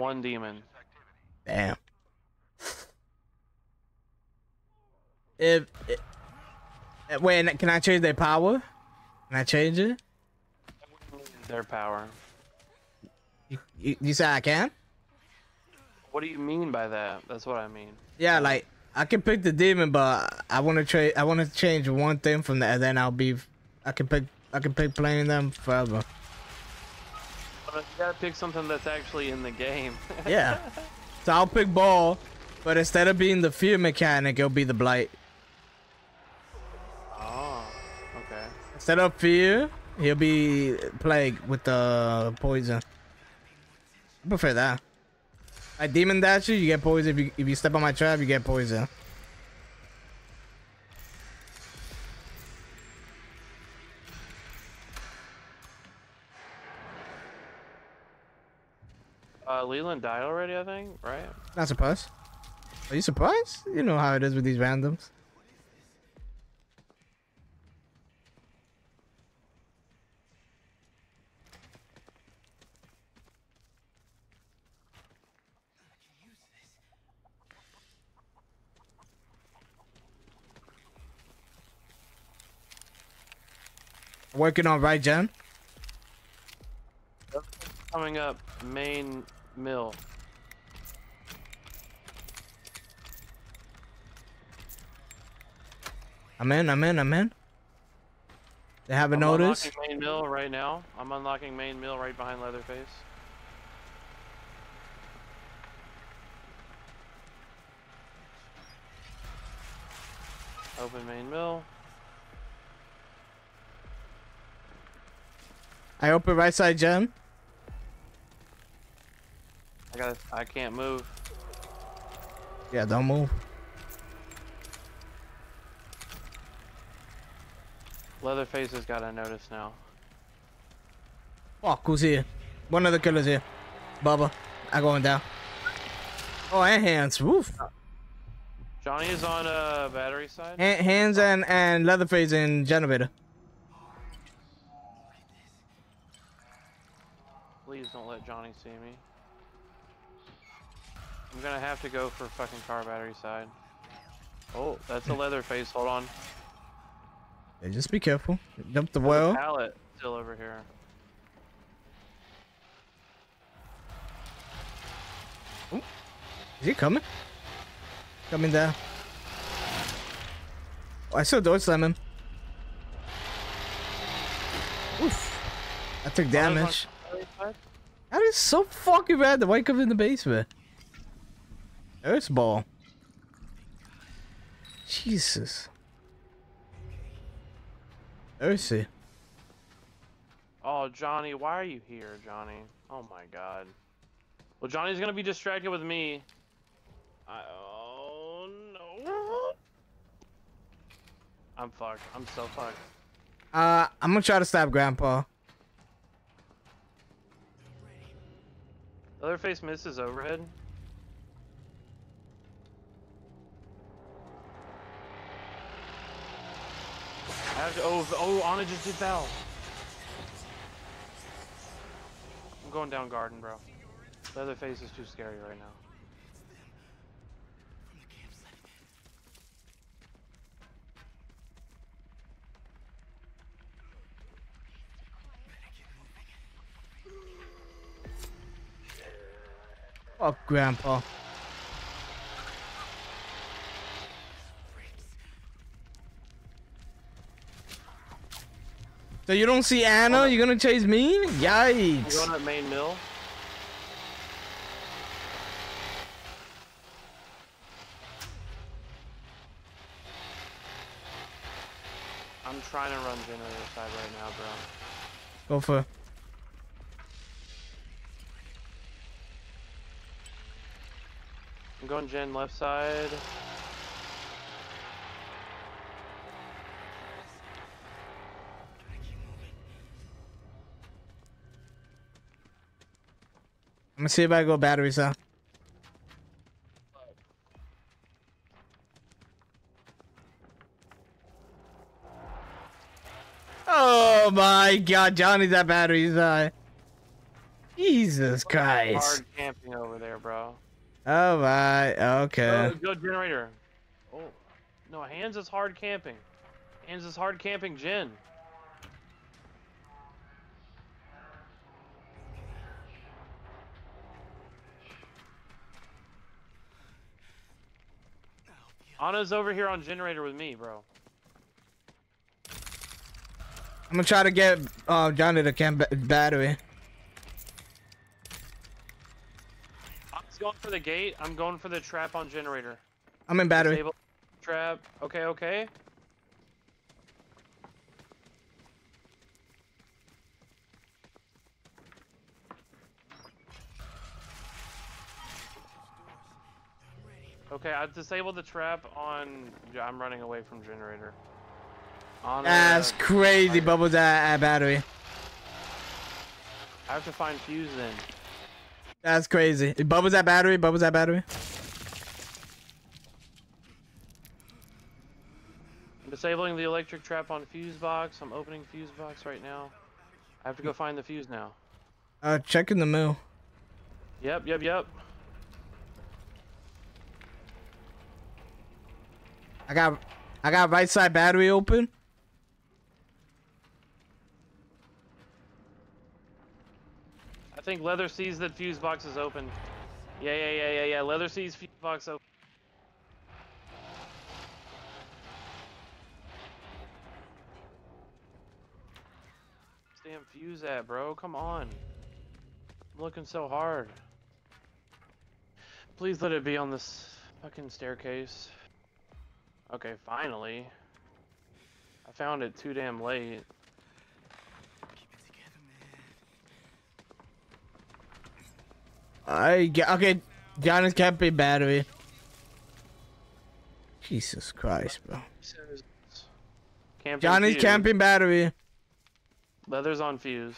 One demon. Damn. If, if wait, can I change their power? Can I change it? Their power. You, you, you say I can? What do you mean by that? That's what I mean. Yeah, like I can pick the demon, but I want to trade. I want to change one thing from that, and then I'll be. I can pick. I can pick playing them forever. You gotta pick something that's actually in the game. yeah. So I'll pick ball, but instead of being the fear mechanic, it'll be the blight. Oh, okay. Instead of fear, he'll be plague with the poison. I prefer that. Like demon dasher, you get poison. If you if you step on my trap, you get poison. Uh, Leland died already, I think, right? Not surprised. Are you surprised? You know how it is with these randoms. Working on right, Jen? Coming up, main mill. I'm in, I'm in, I'm in. They haven't I'm noticed. unlocking main mill right now. I'm unlocking main mill right behind Leatherface. Open main mill. I open right side, Jen. I got. I can't move. Yeah, don't move. Leatherface has got a notice now. Fuck, who's here? One of the killers here. Bubba. I'm going down. Oh, and hands. Woof. Johnny is on uh, battery side. Han- hands and, and Leatherface and Generator. Please don't let Johnny see me. I'm gonna have to go for fucking car battery side. Oh, that's a Leatherface. Hold on. Yeah, just be careful. Dump the well. pallet still over here. Is he coming? Coming down. Oh, I saw door slam him. Oof. I took damage. That is so fucking random. Why come in the basement? Earth ball. Jesus. Earthy. Oh, Johnny, why are you here, Johnny? Oh my god. Well, Johnny's gonna be distracted with me. I, oh no. I'm fucked. I'm so fucked. Uh, I'm gonna try to stab Grandpa. Leatherface misses overhead. Have to. Oh, oh, Ana just did Val. I'm going down garden, bro. Leatherface is too scary right now. Fuck Grandpa. So you don't see Ana? You're gonna chase me? Yikes! You going up main mill? I'm trying to run generator side right now, bro. Go for it. I'm going gen left side. I'm gonna see if I go batteries out. Oh my god, Johnny's at batteries high. Jesus Christ. Hard camping over there, bro. Oh my, Okay. Go, go generator. Oh, no, hands is hard camping. Hands is hard camping, Jin. Ana's over here on generator with me, bro. I'm gonna try to get uh, Johnny to camp battery. I'm going for the gate. I'm going for the trap on generator. I'm in battery. Disable trap. Okay, okay. Okay, I've disabled the trap on. yeah, I'm running away from generator. On. That's uh, crazy. I- Bubbles at, at battery. I have to find fuse then. That's crazy. Bubbles that battery. Bubbles that battery. I'm disabling the electric trap on fuse box. I'm opening fuse box right now. I have to go find the fuse now. Uh, checking the mill. Yep, yep, yep. I got, I got right side battery open. I think Leather sees that fuse box is open. Yeah, yeah, yeah, yeah, yeah. Leather sees fuse box open. Damn fuse at, bro. Come on. I'm looking so hard. Please let it be on this fucking staircase. Okay, finally. I found it too damn late. I get okay. Johnny's camping battery. Jesus Christ, bro. Camping Johnny's fuse. camping battery. Leather's on fuse.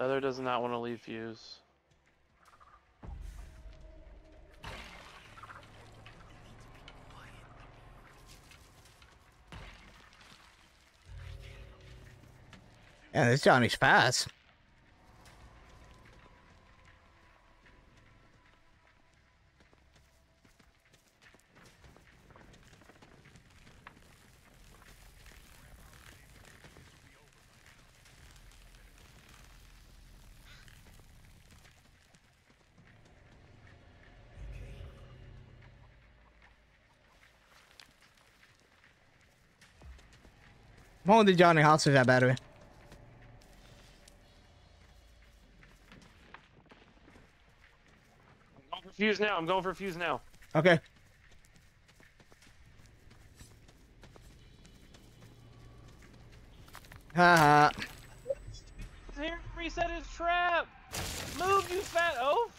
Leather does not want to leave fuse. Yeah, this Johnny's fast. I'm holding Johnny hostage that battery. Eh? I'm going for fuse now. I'm going for fuse now. Okay. Haha. Here, reset his trap. Move, you fat oaf.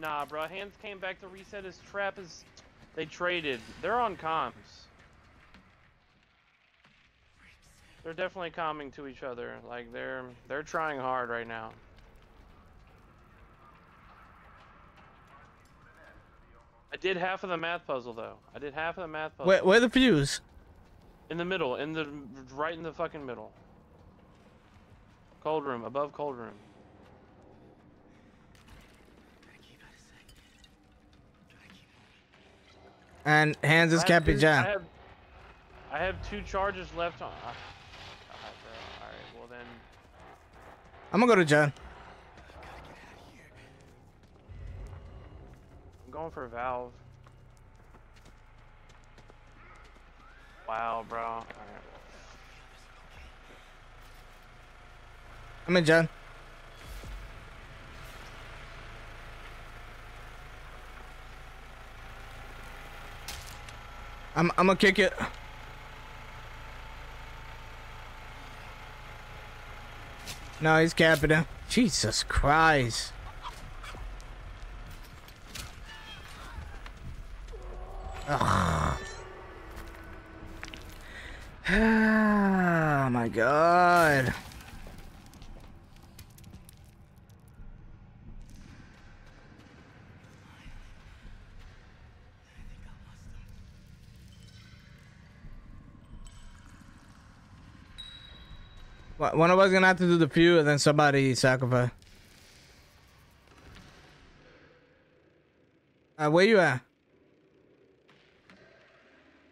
Nah, bro. Hands came back to reset his trap. Is they traded? They're on comms. They're definitely calming to each other. Like they're they're trying hard right now. Did half of the math puzzle though. I did half of the math puzzle. Where, where the fuse? In the middle, in the right in the fucking middle. Cold room, above cold room. And hands is I have camping two- John. I have, I have two charges left on. Ah, God, bro. All right, well then. I'm gonna go to John. Going for Valve. Wow, bro. Right. I'm in John. I'm I'm gonna kick it. No, he's capping it. Jesus Christ. Oh my god. One of us gonna have to do the pew and then somebody sacrifice. Uh, where you at?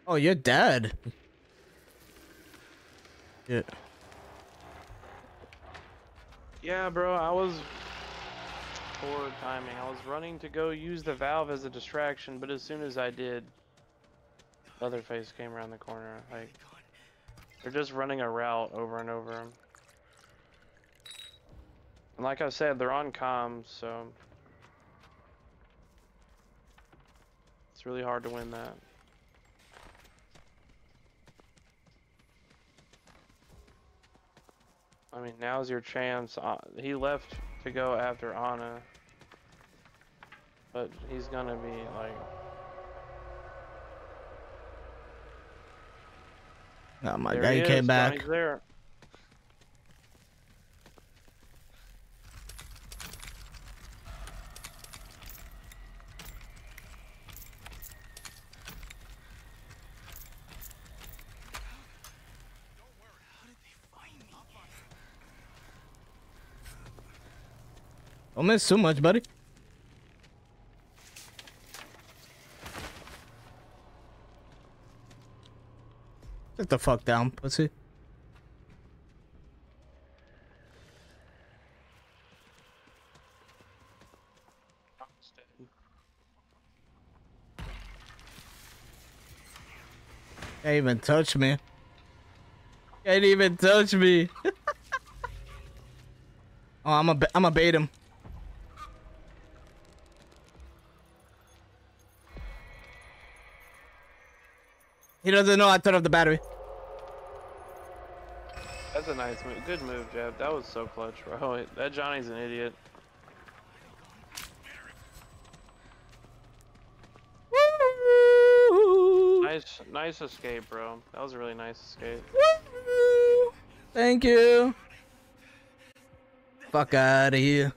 Oh, you're dead. Yeah. Yeah, bro, I was poor timing. I was running to go use the valve as a distraction, but as soon as I did, Leatherface came around the corner. Like, they're just running a route over and over. And like I said, they're on comms, so it's really hard to win that. I mean, now's your chance. Uh, he left to go after Ana. But he's gonna be like. Oh my there god, he he came back. Johnny's there. Don't miss too much, buddy. Sit the fuck down, pussy. Can't even touch me. Can't even touch me. oh, I'm a, I'm a bait him. He doesn't know I turned off the battery. That's a nice move. Good move, Jeb. That was so clutch, bro. That Johnny's an idiot. Nice, nice escape, bro. That was a really nice escape. Thank you. Fuck out of here.